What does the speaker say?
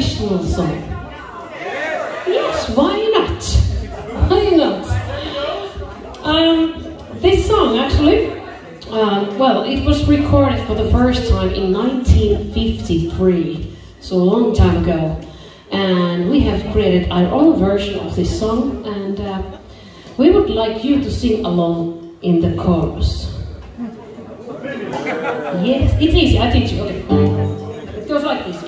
song? Yes, why not? Why not? Um, this song actually, uh, well, it was recorded for the first time in 1953, so a long time ago. And we have created our own version of this song, and uh, we would like you to sing along in the chorus. Yes, it's easy, I teach you, okay. It goes like this.